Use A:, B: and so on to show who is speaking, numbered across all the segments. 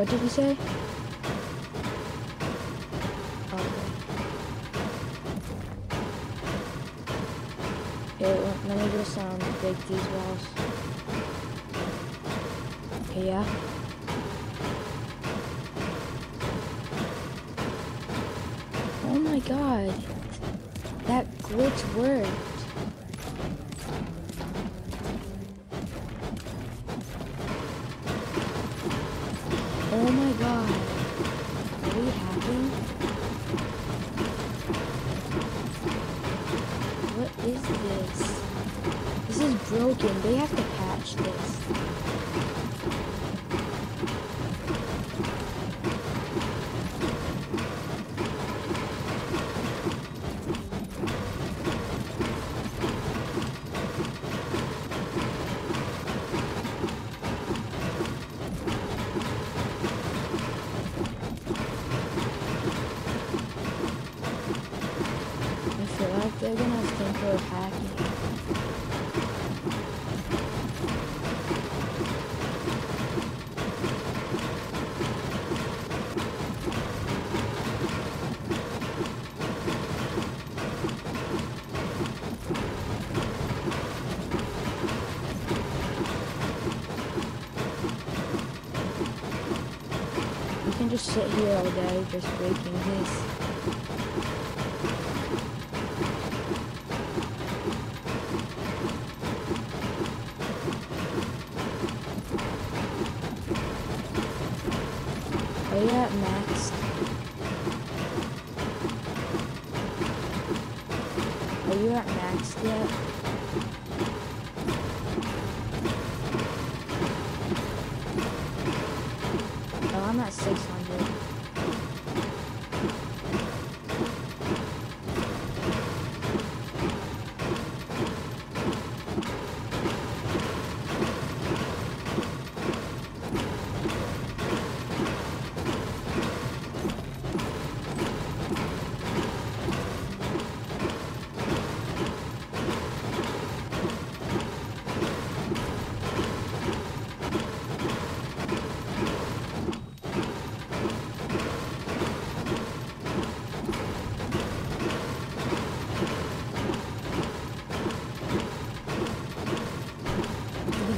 A: What did he say? Okay. Let me just um break these walls. Okay, yeah. Oh my god. That glitch worked. This? This is broken. They have to patch this. They're gonna think we're hacking. Can just sit here all day just breaking this. Max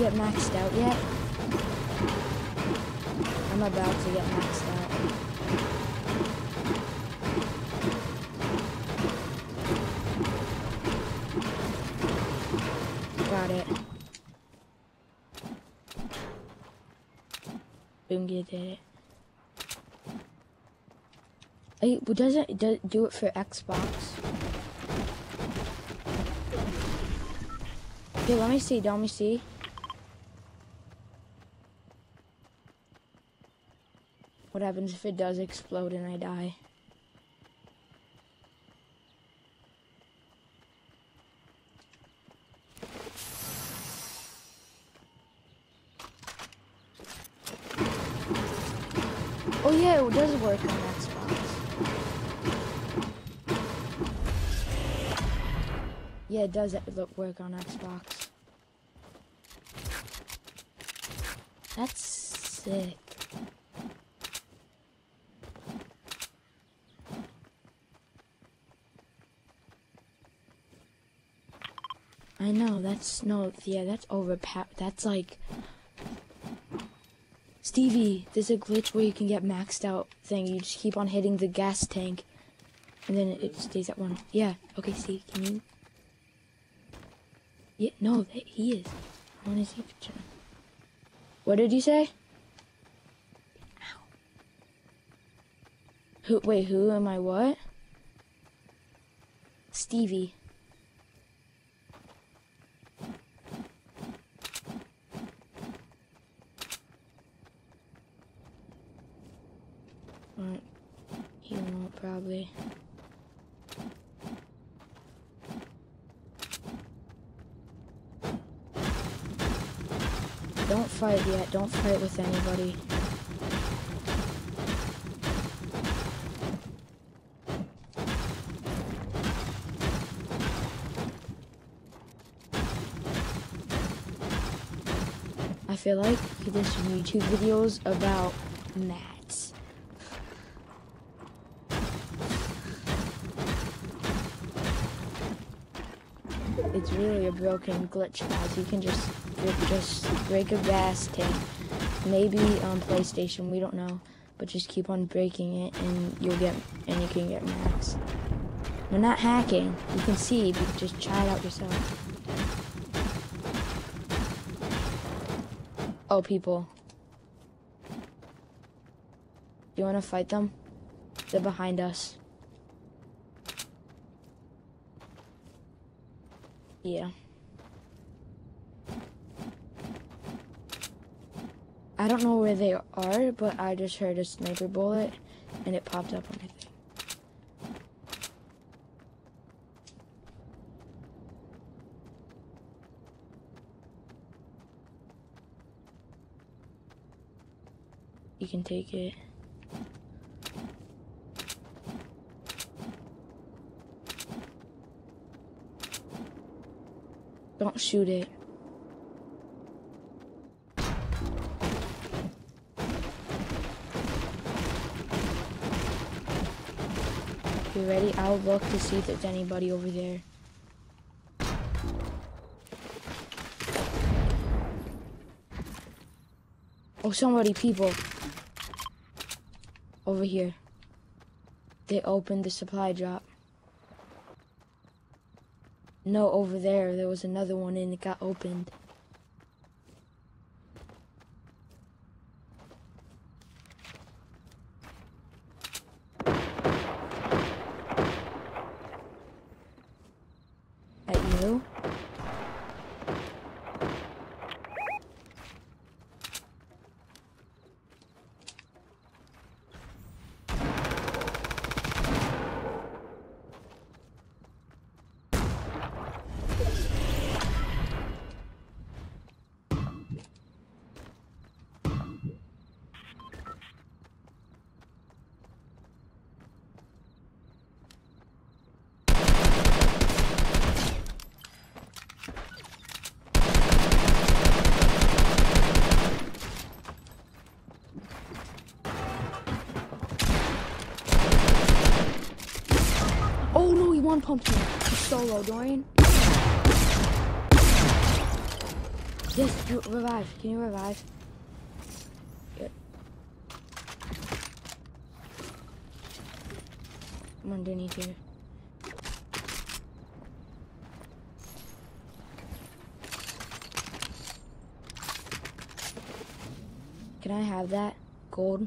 A: get maxed out yet? I'm about to get maxed out. Got it. You did it. Hey, but doesn't it do, do it for Xbox? Okay, let me see. Let me see. What happens if it does explode and I die? Oh yeah, it does work on Xbox. Yeah, it does look work on Xbox. That's sick. I know, that's no, yeah, that's overpowered. That's like. Stevie, there's a glitch where you can get maxed out thing. You just keep on hitting the gas tank, and then it stays at one. Yeah, okay, see, can you. Yeah, no, he is. I want to see. What did you say? Ow. Who, wait, who am I what? Stevie. Probably. Don't fight yet. Don't fight with anybody. I feel like there's YouTube videos about mats. It's really a broken glitch, guys. You can just just break a gas tank. Maybe on PlayStation, we don't know. But just keep on breaking it and you'll get and you can get max. We're not hacking. You can see, but just try it out yourself. Oh, people. You want to fight them? They're behind us. Yeah. I don't know where they are, but I just heard a sniper bullet and it popped up on my thing. You can take it. Don't shoot it. You ready? I'll look to see if there's anybody over there. Oh, somebody, people. Over here. They opened the supply drop. No, over there. There was another one and it got opened. At you? Oh He's solo, Dorian. Yes, you revive. Can you revive? Good. I'm underneath here. Can I have that? Gold?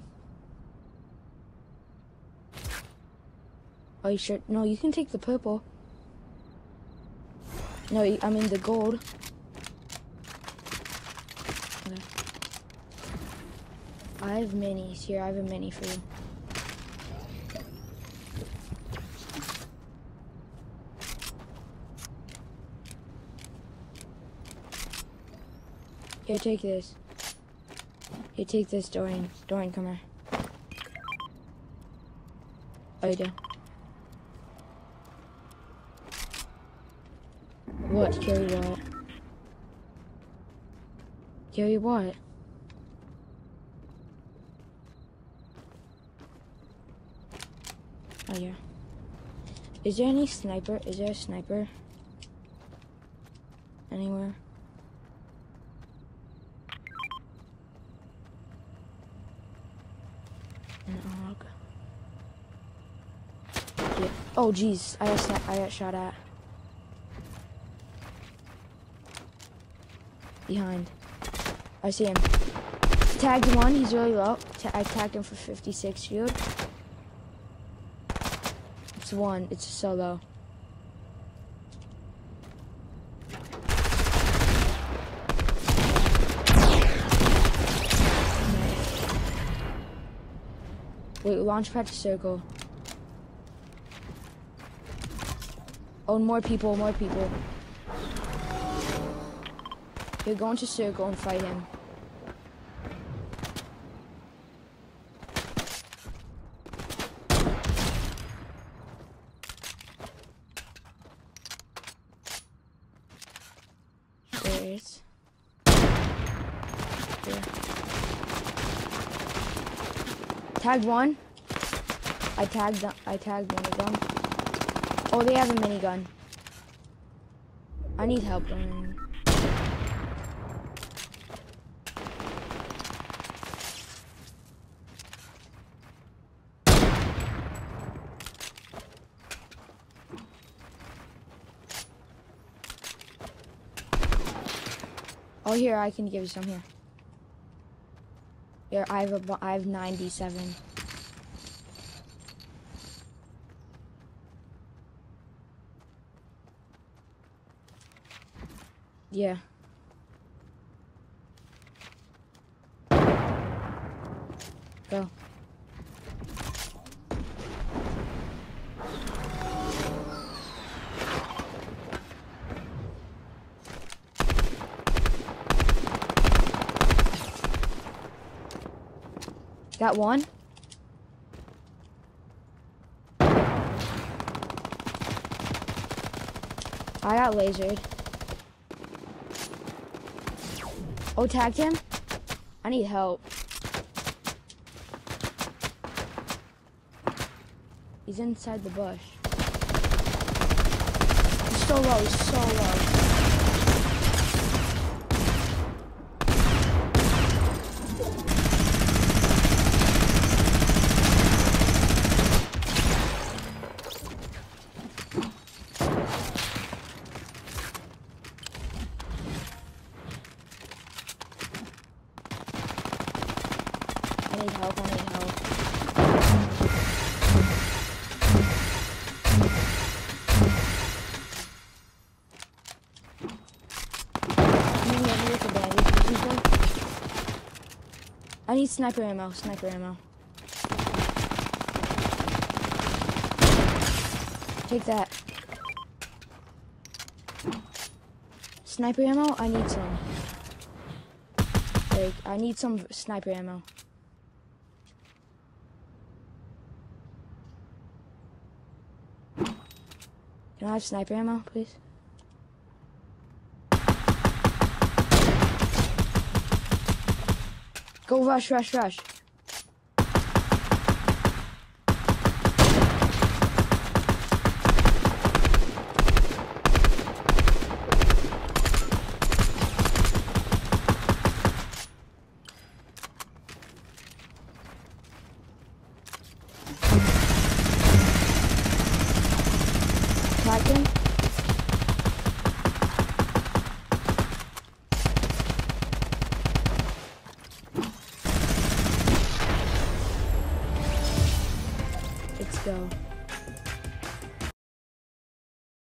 A: Oh, you sure? No, you can take the purple. No, I mean the gold. Okay. I have minis here. I have a mini for you. Here, take this. Here, take this, Dorian. Dorian, come here. Oh, you do. What? Carry what? Carry what? Oh yeah. Is there any sniper? Is there a sniper? Anywhere? An. Yeah. Oh jeez, I got I got shot at. Behind. I see him. Tagged one, he's really low. Ta- I tagged him for 56 shield. It's one, it's a solo. Wait, launch pad circle. Oh, more people, more people. You're going to circle and fight him. Tagged one. I tagged them. I tagged one of them. Oh, they have a minigun. I need help going. Oh, here I can give you some here. Here I have a I have 97. Yeah. Go. Got one. I got lasered. Oh, tagged him? I need help. He's inside the bush. He's so low, he's so low. I need help, I need help. I'm gonna get here for bandages and stuff. I need sniper ammo, sniper ammo. Take that. Sniper ammo, I need some. Like, I need some sniper ammo. Can I have sniper ammo, please? Go rush, rush, rush.